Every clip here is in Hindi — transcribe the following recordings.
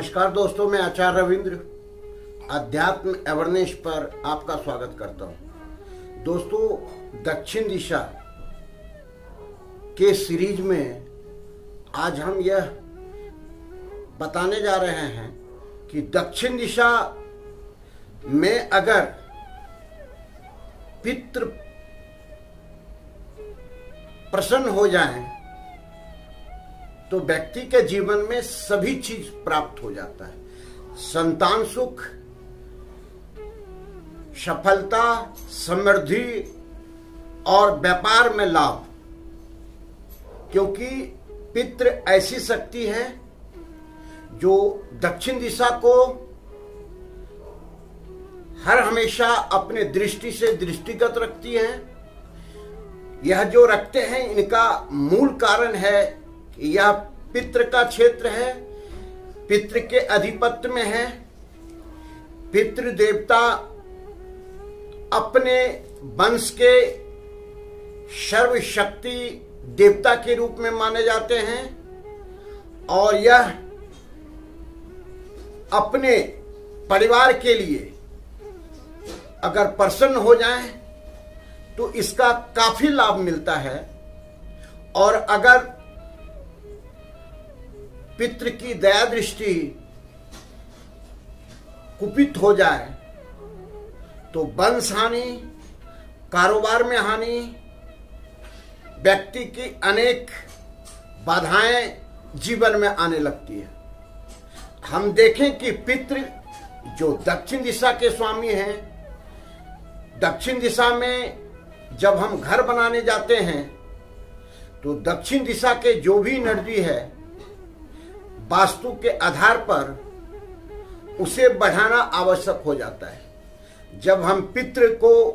नमस्कार दोस्तों, मैं आचार्य रविंद्र, अध्यात्म अवेयरनेस पर आपका स्वागत करता हूँ। दोस्तों, दक्षिण दिशा के सीरीज़ में आज हम यह बताने जा रहे हैं कि दक्षिण दिशा में अगर पितृ प्रसन्न हो जाएँ तो व्यक्ति के जीवन में सभी चीज़ प्राप्त हो जाता है। संतान सुख, सफलता, समृद्धि और व्यापार में लाभ। क्योंकि पित्र ऐसी शक्ति है जो दक्षिण दिशा को हर हमेशा अपने दृष्टि से दृष्टिगत रखती है। यह जो रखते हैं, इनका मूल कारण है यह पित्र का क्षेत्र है, पितृ के अधिपत्य में है पितृ देवता अपने वंश के सर्वशक्ति देवता के रूप में माने जाते हैं और यह अपने परिवार के लिए अगर प्रसन्न हो जाए तो इसका काफ़ी लाभ मिलता है। और अगर पितृ की दया दृष्टि कुपित हो जाए तो वंश हानि, कारोबार में हानि, व्यक्ति की अनेक बाधाएँ जीवन में आने लगती है। हम देखें कि पितृ जो दक्षिण दिशा के स्वामी हैं, दक्षिण दिशा में जब हम घर बनाने जाते हैं तो दक्षिण दिशा के जो भी एनर्जी है वास्तु के आधार पर उसे बढ़ाना आवश्यक हो जाता है। जब हम पितृ को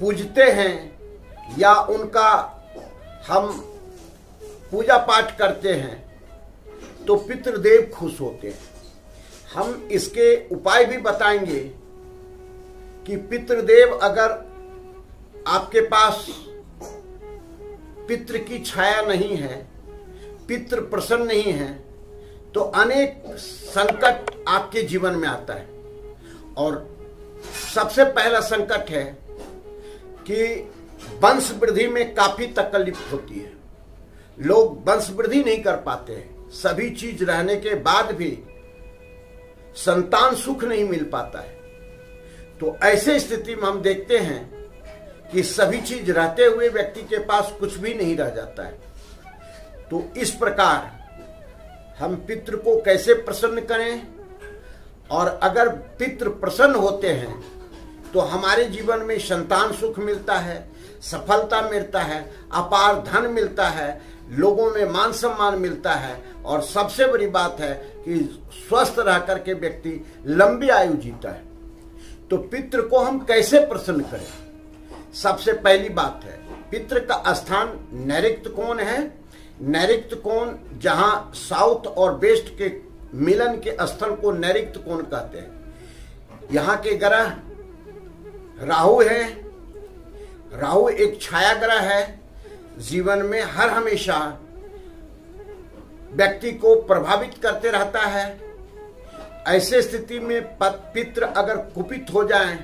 पूजते हैं या उनका हम पूजा पाठ करते हैं तो पितृदेव खुश होते हैं। हम इसके उपाय भी बताएँगे कि पितृदेव अगर आपके पास पितृ की छाया नहीं है, पितृ प्रसन्न नहीं है तो अनेक संकट आपके जीवन में आता है। और सबसे पहला संकट है कि वंश वृद्धि में काफ़ी तकलीफ़ होती है। लोग वंश वृद्धि नहीं कर पाते हैं। सभी चीज़ रहने के बाद भी संतान सुख नहीं मिल पाता है। तो ऐसे स्थिति में हम देखते हैं कि सभी चीज़ रहते हुए व्यक्ति के पास कुछ भी नहीं रह जाता है। तो इस प्रकार हम पितृ को कैसे प्रसन्न करें? और अगर पितृ प्रसन्न होते हैं तो हमारे जीवन में संतान सुख मिलता है, सफलता मिलता है, अपार धन मिलता है, लोगों में मान सम्मान मिलता है, और सबसे बड़ी बात है कि स्वस्थ रह करके व्यक्ति लंबी आयु जीता है। तो पितृ को हम कैसे प्रसन्न करें? सबसे पहली बात है, पितृ का स्थान नैऋत्य कौन है? नैऋत्य कोण, जहाँ साउथ और वेस्ट के मिलन के स्थल को नैऋत्य कोण कहते हैं। यहाँ के ग्रह राहु है। राहु एक छाया ग्रह है। जीवन में हर हमेशा व्यक्ति को प्रभावित करते रहता है। ऐसे स्थिति में पित्र अगर कुपित हो जाए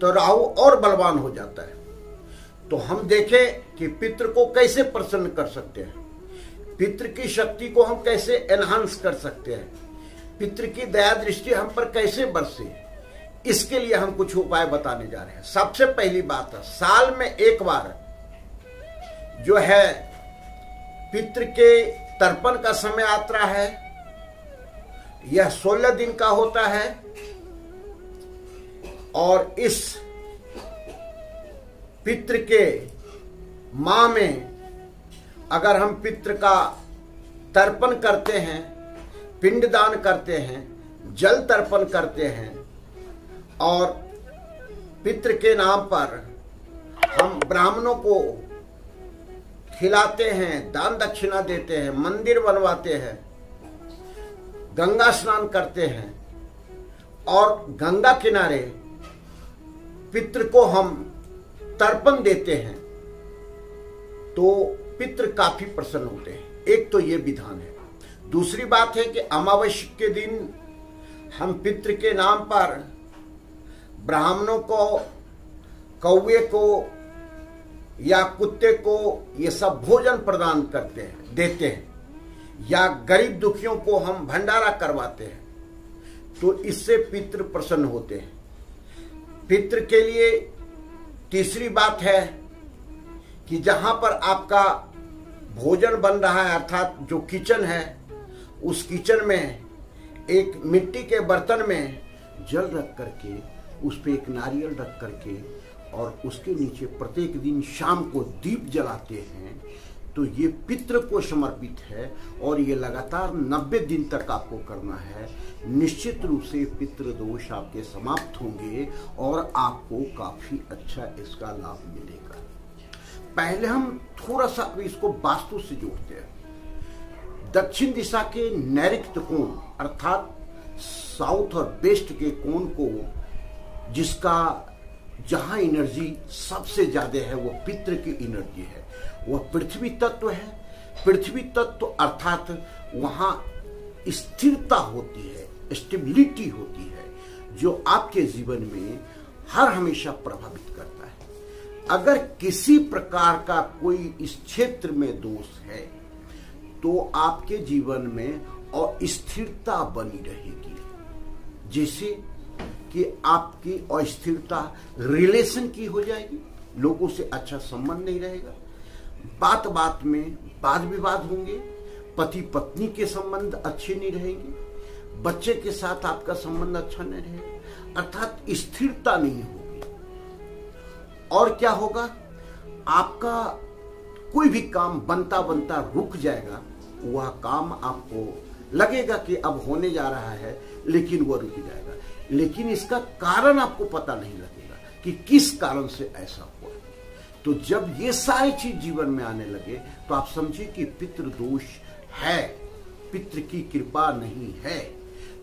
तो राहु और बलवान हो जाता है। तो हम देखें कि पित्र को कैसे प्रसन्न कर सकते हैं। पितृ की शक्ति को हम कैसे एनहांस कर सकते हैं? पितृ की दया दृष्टि हम पर कैसे बरसे? इसके लिए हम कुछ उपाय बताने जा रहे हैं। सबसे पहली बात है, साल में एक बार जो है पितृ के तर्पण का समय आता है। यह सोलह दिन का होता है और इस पितृ के माह में अगर हम पितृ का तर्पण करते हैं, पिंडदान करते हैं, जल तर्पण करते हैं, और पितृ के नाम पर हम ब्राह्मणों को खिलाते हैं, दान दक्षिणा देते हैं, मंदिर बनवाते हैं, गंगा स्नान करते हैं, और गंगा किनारे पितृ को हम तर्पण देते हैं तो पितृ काफ़ी प्रसन्न होते हैं। एक तो ये विधान है। दूसरी बात है कि अमावस्या के दिन हम पितृ के नाम पर ब्राह्मणों को कौए को या कुत्ते को ये सब भोजन प्रदान करते हैं, देते हैं। या गरीब दुखियों को हम भंडारा करवाते हैं। तो इससे पितृ प्रसन्न होते हैं। पितृ के लिए तीसरी बात है कि जहाँ पर आपका भोजन बन रहा है, अर्थात जो किचन है, उस किचन में एक मिट्टी के बर्तन में जल रख करके, उस पर एक नारियल रख करके और उसके नीचे प्रत्येक दिन शाम को दीप जलाते हैं तो ये पितृ को समर्पित है और ये लगातार 90 दिन तक आपको करना है। निश्चित रूप से पितृ दोष आपके समाप्त होंगे और आपको काफ़ी अच्छा इसका लाभ मिलेगा। पहले हम थोड़ा सा अभी इसको वास्तु से जोड़ते हैं। दक्षिण दिशा के नैऋत्य कोण, अर्थात साउथ और वेस्ट के कोण को, जिसका जहाँ एनर्जी सबसे ज़्यादा है, वो पितृ की एनर्जी है। वह पृथ्वी तत्व है। पृथ्वी तत्व, अर्थात वहाँ स्थिरता होती है स्टेबिलिटी होती है, जो आपके जीवन में हर हमेशा प्रभावित करता है। अगर किसी प्रकार का कोई इस क्षेत्र में दोष है तो आपके जीवन में अस्थिरता बनी रहेगी। जैसे कि आपकी अस्थिरता रिलेशन की हो जाएगी, लोगों से अच्छा संबंध नहीं रहेगा। बात बात में वाद विवाद होंगे, पति पत्नी के संबंध अच्छे नहीं रहेंगे, बच्चे के साथ आपका संबंध अच्छा नहीं रहेगा। अर्थात स्थिरता नहीं होगी। और क्या होगा? आपका कोई भी काम बनता बनता रुक जाएगा। वह काम आपको लगेगा कि अब होने जा रहा है, लेकिन वह रुक जाएगा। लेकिन इसका कारण आपको पता नहीं लगेगा कि किस कारण से ऐसा हुआ। तो जब ये सारी चीज़ जीवन में आने लगे तो आप समझिए कि पितृ दोष है, पितृ की कृपा नहीं है।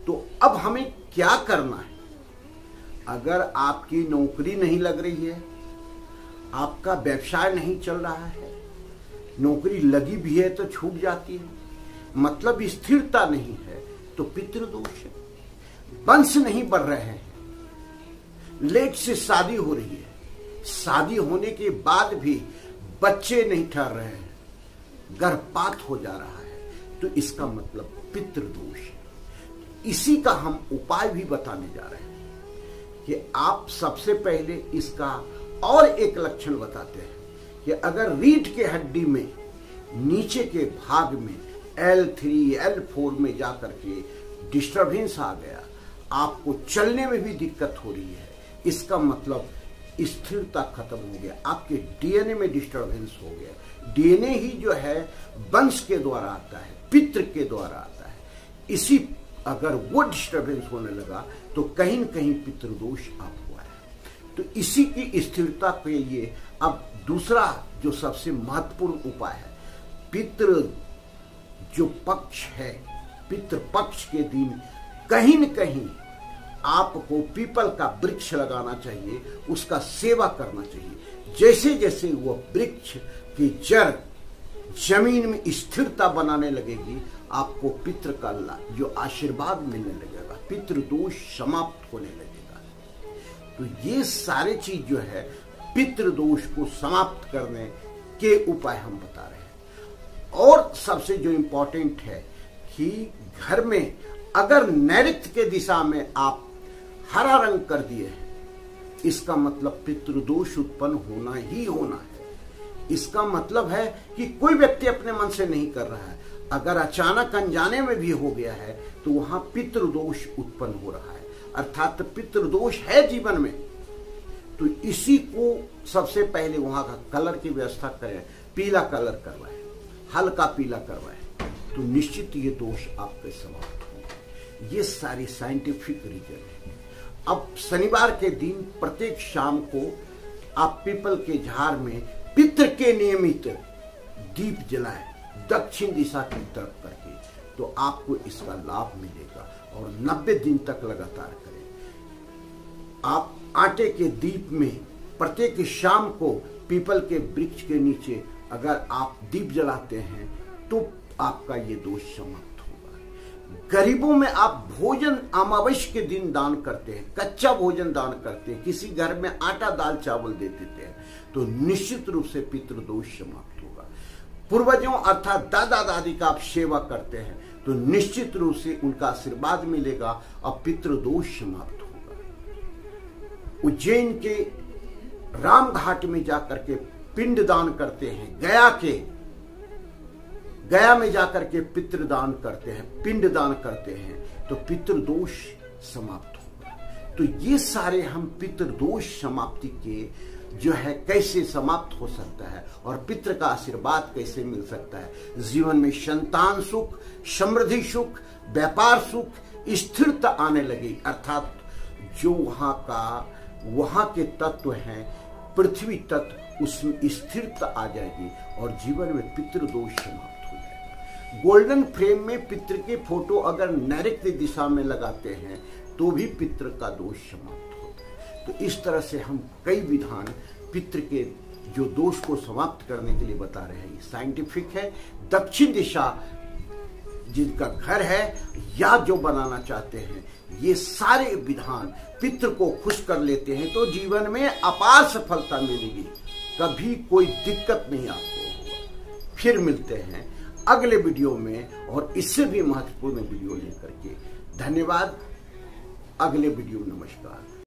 तो अब हमें क्या करना है? अगर आपकी नौकरी नहीं लग रही है आपका व्यवसाय नहीं चल रहा है। नौकरी लगी भी है तो छूट जाती है। मतलब स्थिरता नहीं है तो पितृदोष है। वंश नहीं बढ़ रहे हैं। लेट से शादी हो रही है। शादी होने के बाद भी बच्चे नहीं ठहर रहे हैं। गर्भपात हो जा रहा है। तो इसका मतलब पितृदोष है। इसी का हम उपाय भी बताने जा रहे हैं कि आप सबसे पहले इसका और एक लक्षण बताते हैं कि अगर रीढ़ के हड्डी में, नीचे के भाग में एल थ्री एल फोर में जाकर के डिस्टर्बेंस आ गया, आपको चलने में भी दिक्कत हो रही है। इसका मतलब स्थिरता खत्म हो गया, आपके डीएनए में डिस्टर्बेंस हो गया। डीएनए ही जो है, वंश के द्वारा आता है पित्र के द्वारा आता है। इसी अगर वो डिस्टर्बेंस होने लगा तो कहीं न कहीं पितृदोष आप हुआ है तो इसी की स्थिरता के लिए अब दूसरा जो सबसे महत्वपूर्ण उपाय है, पितृ जो पक्ष है, पितृ पक्ष के दिन कहीं न कहीं आपको पीपल का वृक्ष लगाना चाहिए, उसका सेवा करना चाहिए। जैसे जैसे वह वृक्ष की जड़ ज़मीन में स्थिरता बनाने लगेगी, आपको पितृ का जो आशीर्वाद मिलने लगेगा पितृ दोष समाप्त होने लगेगा। तो ये सारे चीज़ जो है पितृ दोष को समाप्त करने के उपाय हम बता रहे हैं। और सबसे जो इंपॉर्टेंट है कि घर में अगर नैत्य के दिशा में आप हरा रंग कर दिए हैं, इसका मतलब पितृदोष उत्पन्न होना ही होना है। इसका मतलब है कि कोई व्यक्ति अपने मन से नहीं कर रहा है। अगर अचानक अनजाने में भी हो गया है तो वहाँ पितृदोष उत्पन्न हो रहा है। अर्थात पितृदोष है जीवन में तो इसी को सबसे पहले वहाँ का कलर की व्यवस्था करें। पीला कलर करवाए, हल्का पीला करवाए तो निश्चित ये दोष आपके समाप्त हो ये सारी साइंटिफिक रीजन है। अब शनिवार के दिन प्रत्येक शाम को आप पीपल के झाड़ में पितृ के नियमित दीप जलाएँ, दक्षिण दिशा की तरफ़। तो आपको इसका लाभ मिलेगा और 90 दिन तक लगातार करें। आप आटे के दीप में प्रत्येक शाम को पीपल के वृक्ष के नीचे अगर आप दीप जलाते हैं तो आपका ये दोष समाप्त होगा। गरीबों में आप भोजन अमावस्या के दिन दान करते हैं, कच्चा भोजन दान करते हैं, किसी घर में आटा दाल चावल दे देते हैं तो निश्चित रूप से पितृदोष समाप्त पूर्वजों अर्थात दादा दादी का आप सेवा करते हैं तो निश्चित रूप से उनका आशीर्वाद मिलेगा और पितृदोष समाप्त होगा। उज्जैन के राम घाट में जाकर के पिंड दान करते हैं, गया के, गया में जाकर के पितृदान करते हैं, पिंड दान करते हैं तो पितृदोष समाप्त होगा। तो ये सारे हम पितृदोष समाप्ति के जो है कैसे समाप्त हो सकता है और पितृ का आशीर्वाद कैसे मिल सकता है? जीवन में संतान सुख, समृद्धि सुख, व्यापार सुख, स्थिरता आने लगी। अर्थात जो वहाँ का, वहाँ के तत्व हैं, पृथ्वी तत्व, उसमें स्थिरता आ जाएगी और जीवन में पितृदोष समाप्त हो जाएगा। गोल्डन फ्रेम में पितृ के फ़ोटो अगर नैऋत्य दिशा में लगाते हैं तो भी पितृ का दोष समाप्त तो इस तरह से हम कई विधान पितृ के जो दोष को समाप्त करने के लिए बता रहे हैं। साइंटिफिक है, दक्षिण दिशा जिनका घर है या जो बनाना चाहते हैं, ये सारे विधान पितृ को खुश कर लेते हैं तो जीवन में अपार सफलता मिलेगी। कभी कोई दिक्कत नहीं आपको फिर मिलते हैं अगले वीडियो में और इससे भी महत्वपूर्ण वीडियो लेकर के। धन्यवाद। अगले वीडियो नमस्कार।